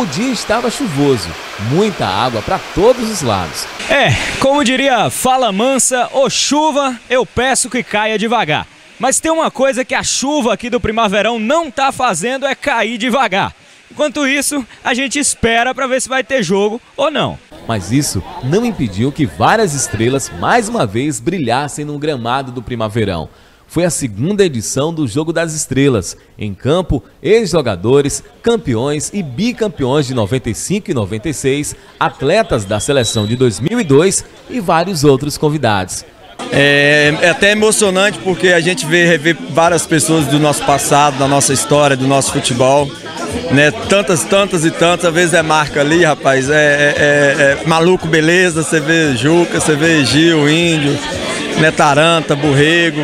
O dia estava chuvoso, muita água para todos os lados. É, como diria Fala Mansa, ô chuva, eu peço que caia devagar. Mas tem uma coisa que a chuva aqui do Primaverão não tá fazendo é cair devagar. Enquanto isso, a gente espera para ver se vai ter jogo ou não. Mas isso não impediu que várias estrelas mais uma vez brilhassem no gramado do Primaverão foi a segunda edição do Jogo das Estrelas. Em campo, ex-jogadores, campeões e bicampeões de 95 e 96, atletas da seleção de 2002 e vários outros convidados. É, é, até emocionante porque a gente vê rever várias pessoas do nosso passado, da nossa história, do nosso futebol. Né? Tantas, tantas e tantas, às vezes é marca ali, rapaz. É, é, é, é maluco, beleza. Você vê Juca, você vê Gil, Índio, né? Taranta, Borrego,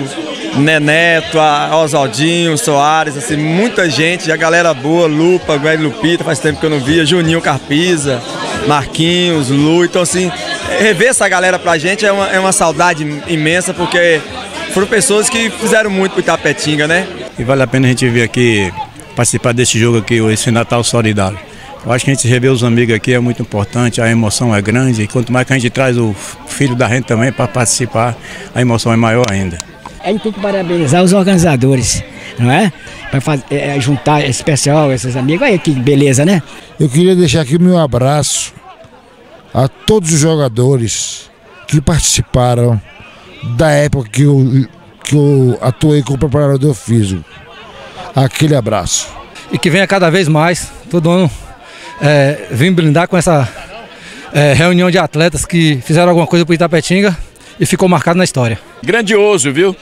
Neneto, a Oswaldinho, Soares, assim, muita gente, a galera boa, Lupa, Velho Lupita, faz tempo que eu não via, Juninho Carpiza, Marquinhos, Lu, então assim, rever essa galera pra gente é uma, é uma saudade imensa, porque foram pessoas que fizeram muito pro Itapetinga, né? E vale a pena a gente vir aqui participar desse jogo aqui, esse Natal Solidário. Eu acho que a gente rever os amigos aqui é muito importante, a emoção é grande, e quanto mais que a gente traz o filho da gente também para participar, a emoção é maior ainda a gente tem que parabenizar os organizadores, não é? Para é, é, juntar esse pessoal, esses amigos. Aí que beleza, né? Eu queria deixar aqui o meu abraço a todos os jogadores que participaram da época que eu, que eu atuei como preparador físico. Aquele abraço. E que venha cada vez mais, todo ano, é, vem brindar com essa é, reunião de atletas que fizeram alguma coisa para Itapetinga e ficou marcado na história. Grandioso, viu?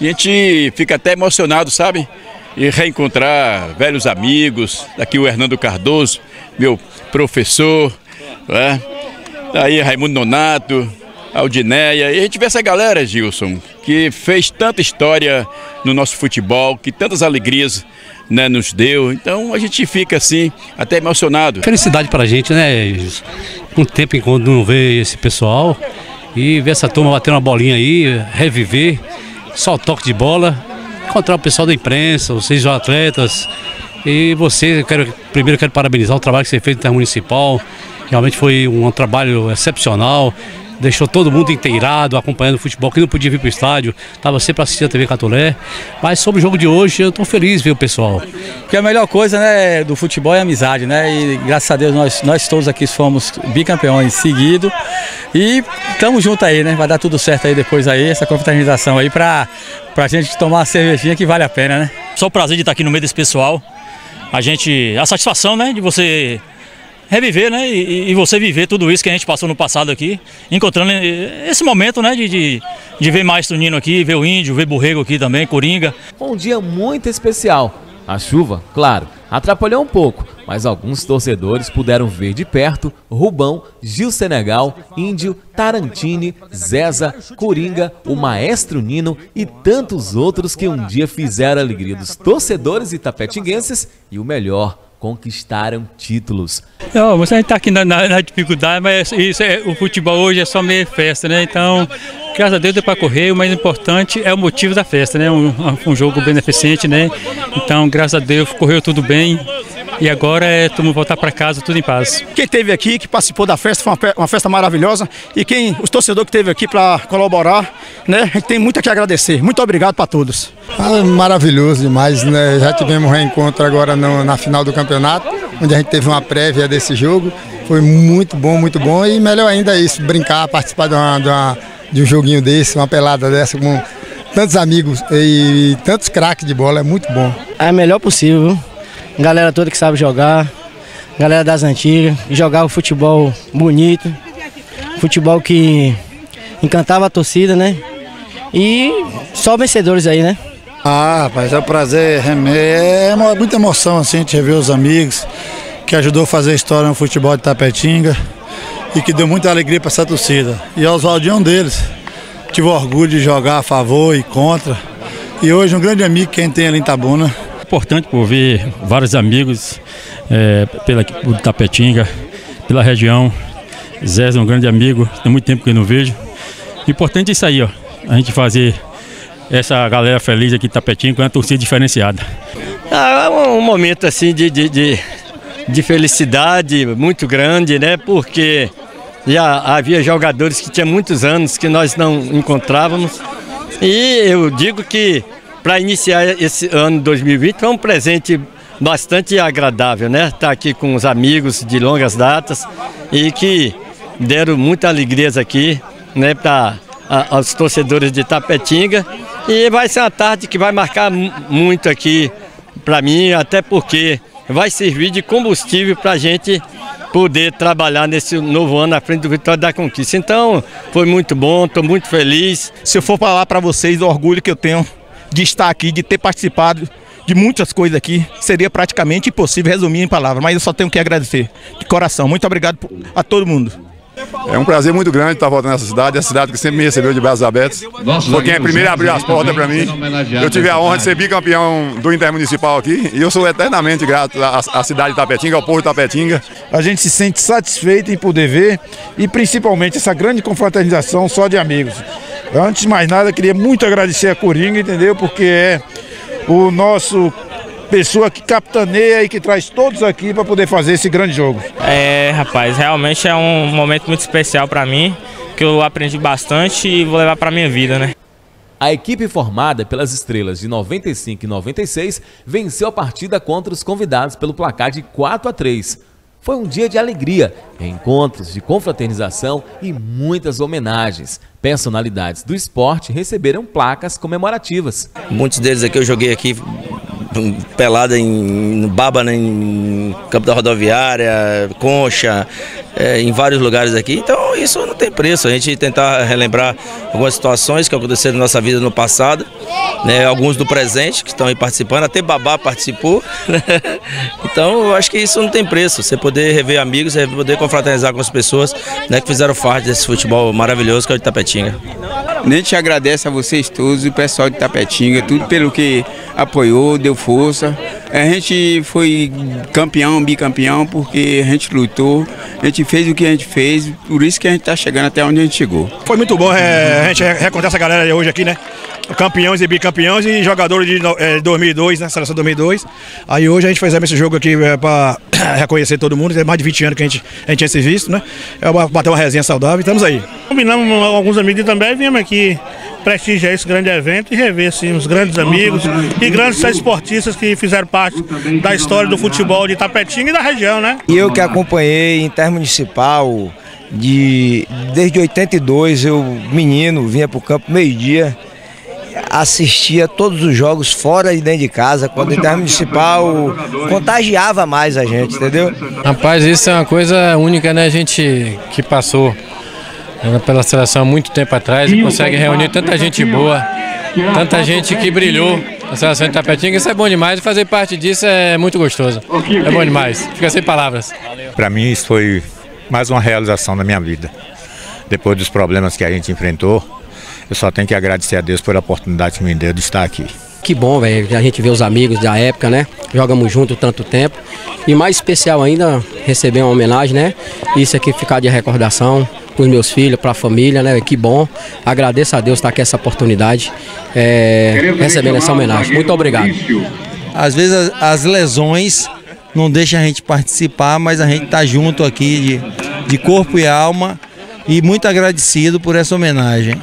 E a gente fica até emocionado, sabe? E reencontrar velhos amigos, daqui o Hernando Cardoso, meu professor, né? aí Raimundo Nonato, Aldineia, e a gente vê essa galera, Gilson, que fez tanta história no nosso futebol, que tantas alegrias né, nos deu. Então a gente fica assim, até emocionado. Felicidade pra gente, né? Um tempo enquanto não vê esse pessoal e ver essa turma bater uma bolinha aí, reviver só toque de bola, encontrar o pessoal da imprensa, vocês os atletas. E você, eu quero, primeiro quero parabenizar o trabalho que você fez no Intermunicipal. Realmente foi um trabalho excepcional deixou todo mundo inteirado, acompanhando o futebol, que não podia vir para o estádio, estava sempre assistindo a TV Catolé. Mas sobre o jogo de hoje, eu estou feliz, viu, pessoal? Que a melhor coisa né, do futebol é a amizade, né? E graças a Deus nós, nós todos aqui fomos bicampeões seguidos. E estamos juntos aí, né? Vai dar tudo certo aí depois aí, essa confraternização aí para a gente tomar uma cervejinha que vale a pena, né? Só o prazer de estar aqui no meio desse pessoal. A gente. A satisfação, né? De você reviver, né? E, e, você viver tudo isso que a gente passou no passado aqui, encontrando esse momento, né? De, de, de ver Maestro Nino aqui, ver o Índio, ver Borrego aqui também, Coringa. Um dia muito especial. A chuva, claro, atrapalhou um pouco, mas alguns torcedores puderam ver de perto Rubão, Gil Senegal, Índio, Tarantini, Zeza, Coringa, o Maestro Nino e tantos outros que um dia fizeram a alegria dos torcedores itapetinguenses e o melhor, conquistaram títulos. Não, está aqui na, na, na, dificuldade, mas isso é, o futebol hoje é só meio festa, né? Então, graças a Deus deu para correr, o mais importante é o motivo da festa, né? Um, um jogo beneficente, né? Então, graças a Deus, correu tudo bem. E agora é mundo voltar para casa, tudo em paz. Quem esteve aqui, que participou da festa, foi uma, uma festa maravilhosa. E quem, os torcedores que esteve aqui para colaborar, né? A gente tem muito a que agradecer. Muito obrigado para todos. Ah, maravilhoso demais, né? Já tivemos um reencontro agora no, na final do campeonato, onde a gente teve uma prévia desse jogo. Foi muito bom, muito bom. E melhor ainda isso, brincar, participar de, uma, de, uma, de um joguinho desse, uma pelada dessa com tantos amigos e, e tantos craques de bola, é muito bom. É melhor possível, galera toda que sabe jogar, galera das antigas, jogar o futebol bonito, futebol que encantava a torcida, né? E só vencedores aí, né? Ah, rapaz, é um prazer, é muita emoção assim, a gente rever os amigos, que ajudou a fazer história no futebol de Tapetinga e que deu muita alegria para essa torcida. E Oswaldinho é um deles. Tive orgulho de jogar a favor e contra. E hoje um grande amigo que a gente tem ali em Tabuna importante por ver vários amigos é, pela, Tapetinga, pela região. Zé é um grande amigo, tem muito tempo que eu não vejo. Importante isso aí, ó, a gente fazer essa galera feliz aqui de Tapetinga com uma torcida diferenciada. Ah, é um momento assim de, de, de, de felicidade muito grande, né? Porque já havia jogadores que tinha muitos anos que nós não encontrávamos. E eu digo que para iniciar esse ano 2020 foi um presente bastante agradável, né? Estar tá aqui com os amigos de longas datas e que deram muita alegria aqui, né? Para aos torcedores de Tapetinga. E vai ser uma tarde que vai marcar muito aqui para mim, até porque vai servir de combustível para a gente poder trabalhar nesse novo ano à frente do Vitória da Conquista. Então, foi muito bom, estou muito feliz. Se eu for falar para vocês o orgulho que eu tenho de estar aqui, de ter participado de muitas coisas aqui, seria praticamente impossível resumir em palavras, mas eu só tenho que agradecer de coração. Muito obrigado a todo mundo. É um prazer muito grande estar voltando nessa cidade, a cidade que sempre me recebeu de braços abertos. Foi quem é primeiro abriu as portas para mim. Eu tive a honra de ser bicampeão do Intermunicipal aqui e eu sou eternamente grato à, à cidade de Tapetinga, ao povo de Tapetinga. A gente se sente satisfeito em poder ver e principalmente essa grande confraternização só de amigos. Antes de mais nada, queria muito agradecer a Coringa, entendeu? Porque é o nosso pessoa que capitaneia e que traz todos aqui para poder fazer esse grande jogo. É, rapaz, realmente é um momento muito especial para mim, que eu aprendi bastante e vou levar para minha vida, né? A equipe formada pelas estrelas de 95 e 96 venceu a partida contra os convidados pelo placar de 4 a 3. Foi um dia de alegria, encontros de confraternização e muitas homenagens. Personalidades do esporte receberam placas comemorativas. Muitos deles aqui eu joguei aqui pelada em Baba, né, em Campo da Rodoviária, Concha, é, em vários lugares aqui. Então isso não tem preço. A gente tentar relembrar algumas situações que aconteceram na nossa vida no passado, né, alguns do presente que estão aí participando, até Babá participou. Né? Então eu acho que isso não tem preço. Você poder rever amigos, poder confraternizar com as pessoas né, que fizeram parte desse futebol maravilhoso que é o de Tapetinga. A gente agradece a vocês todos, o pessoal de Tapetinga, tudo pelo que apoiou, deu força. A gente foi campeão, bicampeão, porque a gente lutou, a gente fez o que a gente fez, por isso que a gente está chegando até onde a gente chegou. Foi muito bom é, a gente recontar essa galera hoje aqui, né? Campeões e bicampeões e jogadores de é, 2002, né? Seleção 2002. Aí hoje a gente fez esse jogo aqui é, para reconhecer todo mundo, tem mais de 20 anos que a gente, a gente tinha se visto, né? É bater uma resenha saudável e estamos aí. Combinamos com alguns amigos também, viemos aqui prestigiar esse grande evento e rever assim, os grandes amigos e grandes esportistas que fizeram parte da história do futebol de Tapetinga e da região, né? E eu que acompanhei intermunicipal de desde 82, eu menino vinha para o campo meio-dia assistia todos os jogos fora e dentro de casa, quando o Intermunicipal contagiava mais a gente, entendeu? Rapaz, isso é uma coisa única, né? A gente que passou pela seleção há muito tempo atrás e consegue reunir tanta gente boa, tanta gente que brilhou na seleção de Tapetinga. Isso é bom demais e fazer parte disso é muito gostoso. É bom demais. Fica sem palavras. Para mim, isso foi mais uma realização da minha vida. Depois dos problemas que a gente enfrentou, eu só tenho que agradecer a Deus pela oportunidade que me deu de estar aqui. Que bom, velho, a gente vê os amigos da época, né? Jogamos junto tanto tempo. E mais especial ainda, receber uma homenagem, né? Isso aqui ficar de recordação para os meus filhos, para a família, né? Que bom. Agradeço a Deus estar aqui essa oportunidade, é, recebendo essa homenagem. Muito obrigado. Às vezes as, as lesões não deixam a gente participar, mas a gente está junto aqui de, de corpo e alma e muito agradecido por essa homenagem.